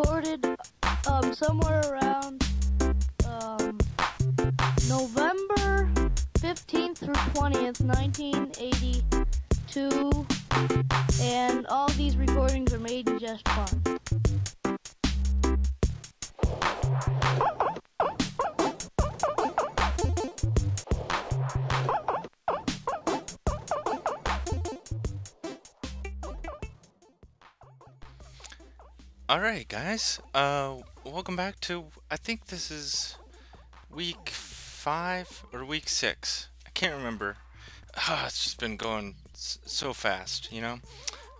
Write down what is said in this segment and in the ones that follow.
recorded um, somewhere around um, November 15th through 20th, 1982, and all these recordings are made in just fun. Alright guys, uh, welcome back to, I think this is week 5 or week 6, I can't remember, ah, it's just been going so fast, you know?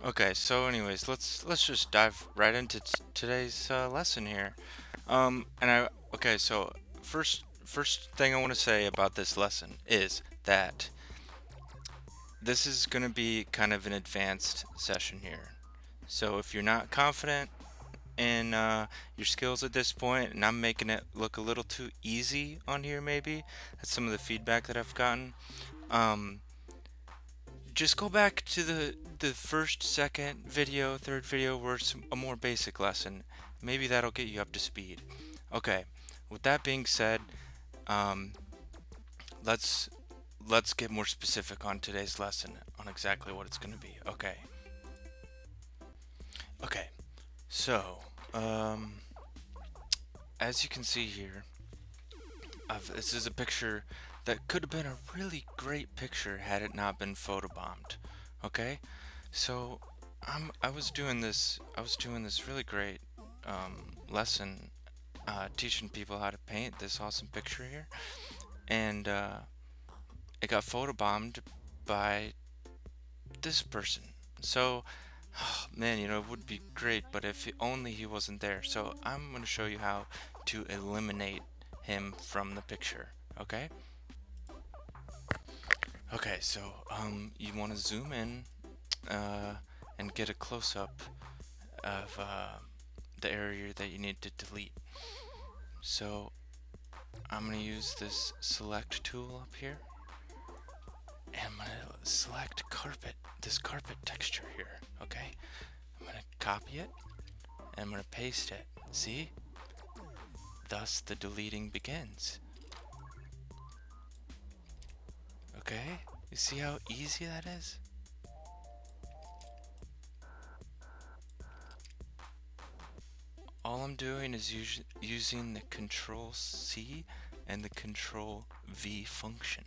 Okay, so anyways, let's let's just dive right into today's uh, lesson here. Um, and I, okay, so first, first thing I want to say about this lesson is that this is going to be kind of an advanced session here. So if you're not confident in uh, your skills at this point and I'm making it look a little too easy on here maybe. That's some of the feedback that I've gotten. Um, just go back to the the first second video third video where it's a more basic lesson. Maybe that'll get you up to speed. Okay with that being said um, let's let's get more specific on today's lesson on exactly what it's going to be. Okay. Okay so um, as you can see here, I've, this is a picture that could have been a really great picture had it not been photobombed. Okay, so I'm I was doing this I was doing this really great um, lesson uh, teaching people how to paint this awesome picture here, and uh, it got photobombed by this person. So Oh, man, you know, it would be great, but if only he wasn't there. So I'm going to show you how to eliminate him from the picture, okay? Okay, so um, you want to zoom in uh, and get a close-up of uh, the area that you need to delete. So I'm going to use this select tool up here. And I'm to select carpet, this carpet texture here, okay? I'm to copy it, and I'm to paste it. See? Thus the deleting begins. Okay? You see how easy that is? All I'm doing is us using the Control C and the Control V function.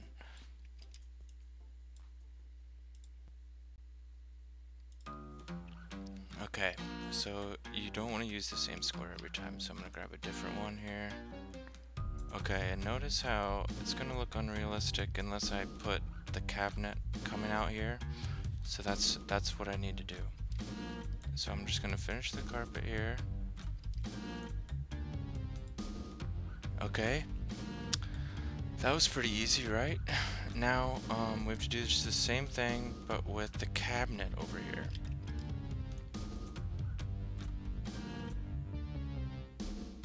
Okay, so you don't want to use the same square every time, so I'm going to grab a different one here. Okay, and notice how it's going to look unrealistic unless I put the cabinet coming out here. So that's that's what I need to do. So I'm just going to finish the carpet here. Okay. That was pretty easy, right? Now, um, we have to do just the same thing, but with the cabinet over here.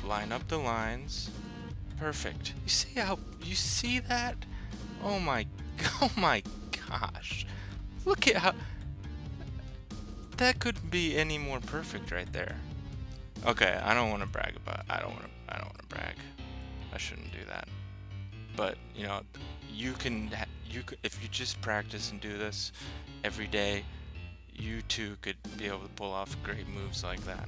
Line up the lines. Perfect. You see how, you see that? Oh my, oh my gosh. Look at how, that couldn't be any more perfect right there. Okay, I don't want to brag about, I don't want to, I don't want to brag. I shouldn't do that. But, you know, you can, you could, if you just practice and do this every day, you too could be able to pull off great moves like that.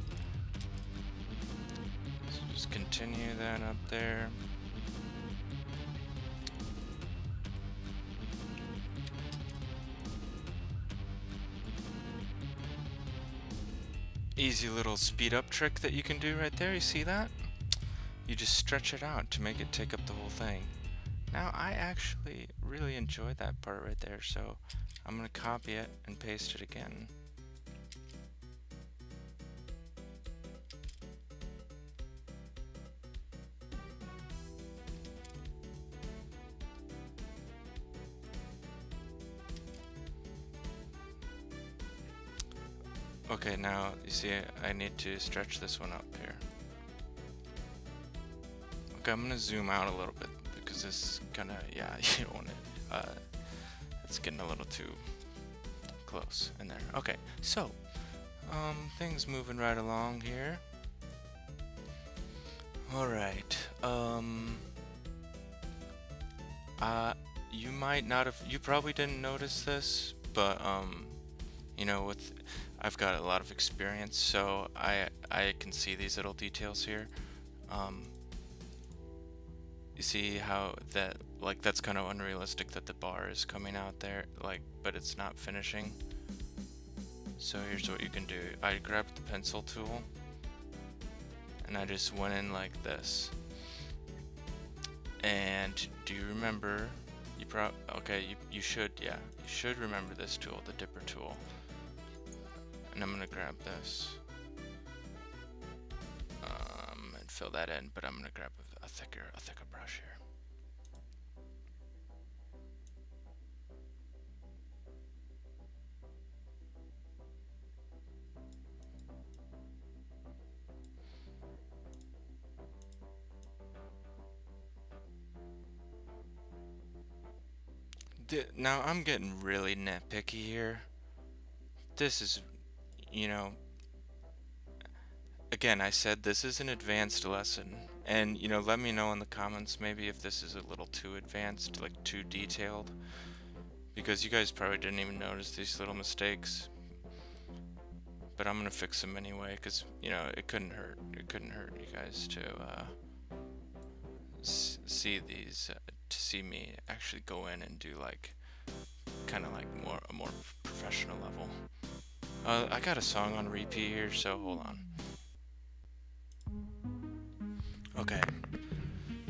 Just continue that up there. Easy little speed up trick that you can do right there, you see that? You just stretch it out to make it take up the whole thing. Now I actually really enjoyed that part right there, so I'm going to copy it and paste it again. Okay, now, you see, I need to stretch this one up here. Okay, I'm gonna zoom out a little bit, because this is gonna, yeah, you don't want it, uh, it's getting a little too close in there. Okay, so, um, things moving right along here. Alright, um... Uh, you might not have, you probably didn't notice this, but, um, you know, with, I've got a lot of experience, so I, I can see these little details here. Um, you see how that, like, that's kind of unrealistic that the bar is coming out there, like, but it's not finishing. So here's what you can do. I grabbed the pencil tool, and I just went in like this. And do you remember, you pro okay, you, you should, yeah, you should remember this tool, the dropper tool. And I'm gonna grab this. Um, and fill that in, but I'm gonna grab a, a thicker, a thicker brush here. now I'm getting really nitpicky here. This is, you know, again, I said this is an advanced lesson. And, you know, let me know in the comments maybe if this is a little too advanced, like too detailed. Because you guys probably didn't even notice these little mistakes. But I'm going to fix them anyway, because, you know, it couldn't hurt. It couldn't hurt you guys to uh, see these, uh, to see me actually go in and do, like, kind of like more a more professional level. Uh, I got a song on repeat here, so hold on. Okay,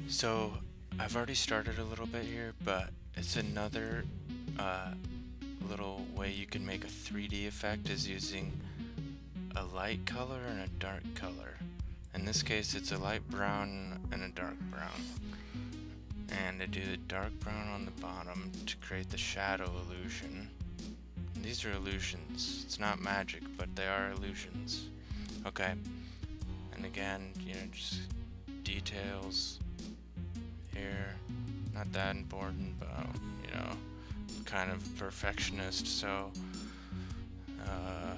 so I've already started a little bit here, but it's another uh, little way you can make a 3D effect is using a light color and a dark color. In this case, it's a light brown and a dark brown and I do the dark brown on the bottom to create the shadow illusion. These are illusions. It's not magic, but they are illusions. Okay. And again, you know, just details here. Not that important, but, you know, kind of perfectionist, so uh,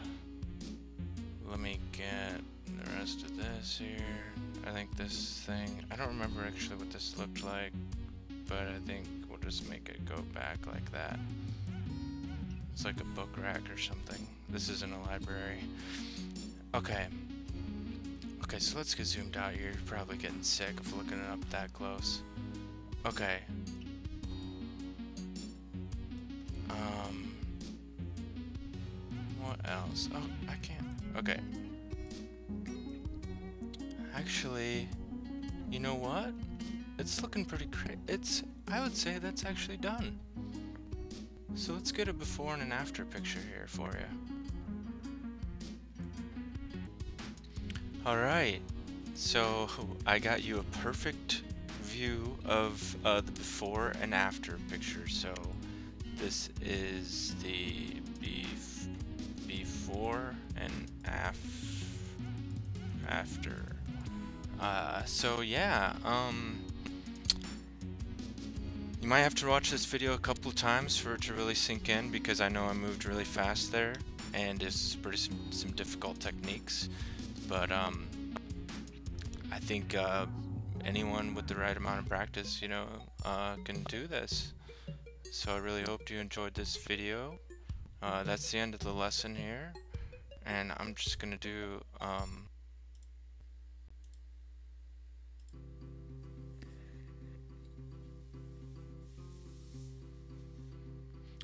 let me get the rest of this here. I think this thing, I don't remember actually what this looked like but I think we'll just make it go back like that. It's like a book rack or something. This isn't a library. Okay. Okay, so let's get zoomed out. You're probably getting sick of looking it up that close. Okay. Um. What else? Oh, I can't. Okay. Actually, you know what? It's looking pretty great. It's, I would say that's actually done. So let's get a before and an after picture here for you. Alright, so I got you a perfect view of uh, the before and after picture. So this is the bef before and af after. Uh, so yeah, um, you might have to watch this video a couple times for it to really sink in because I know I moved really fast there and it's pretty some, some difficult techniques. But um, I think uh, anyone with the right amount of practice you know uh, can do this. So I really hope you enjoyed this video. Uh, that's the end of the lesson here. And I'm just gonna do um,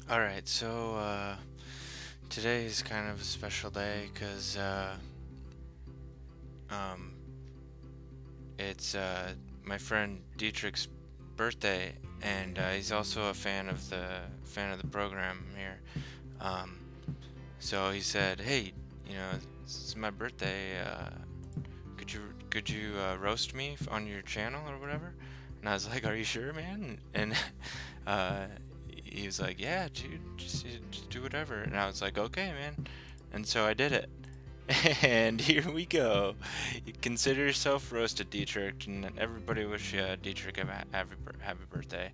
Alright, so uh, today is kind of a special day because uh, um, it's uh, my friend Dietrich's birthday, and uh, he's also a fan of the fan of the program here. Um, so he said, "Hey, you know, it's my birthday. Uh, could you could you uh, roast me on your channel or whatever?" And I was like, "Are you sure, man?" And he was like, "Yeah, dude, just, just do whatever." And I was like, "Okay, man." And so I did it. And here we go. Consider yourself roasted, Dietrich, and everybody wish uh, Dietrich a happy, happy birthday.